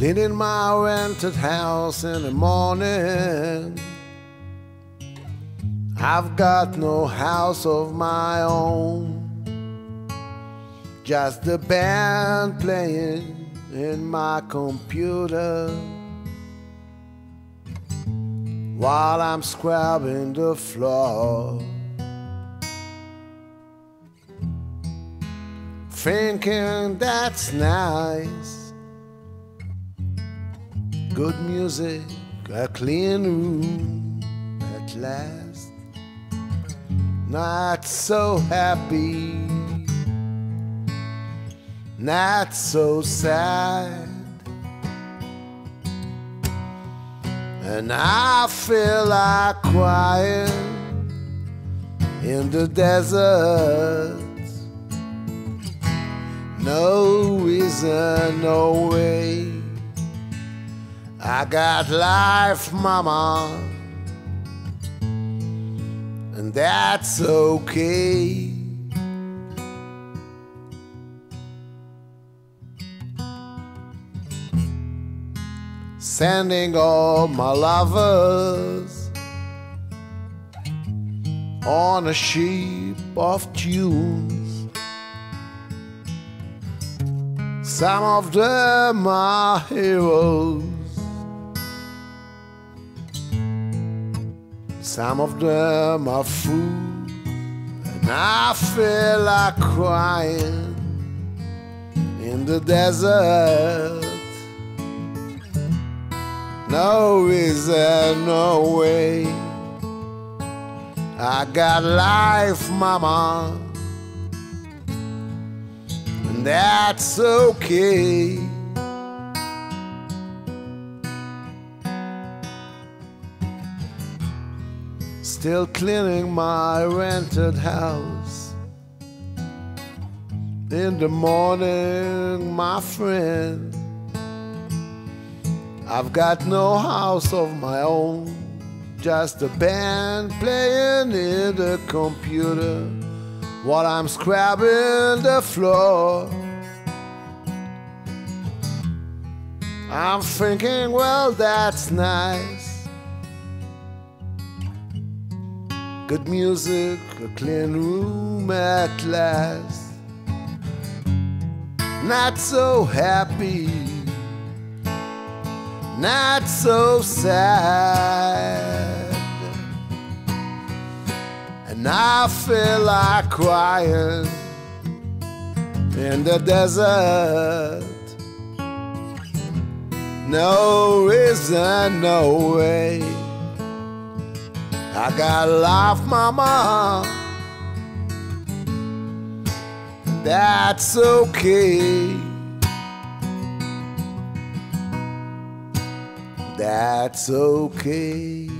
Cleaning my rented house in the morning. I've got no house of my own. Just the band playing in my computer while I'm scrubbing the floor. Thinking that's nice. Good music, a clean room at last. Not so happy, not so sad. And I feel like crying in the desert. No reason, no way. I got life, mama, and that's okay. Sending all my lovers on a ship of tunes. Some of them are heroes. Some of them are fools. And I feel like crying in the desert. No reason, no way. I got life, mama and that's okay. Still cleaning my rented house. In the morning, my friend, I've got no house of my own, just a band playing in the computer while I'm scrubbing the floor. I'm thinking, well, that's nice. Good music, a clean room at last. Not so happy, not so sad. And I feel like crying in the desert. No reason, no way. I got life, mama. That's okay. That's okay.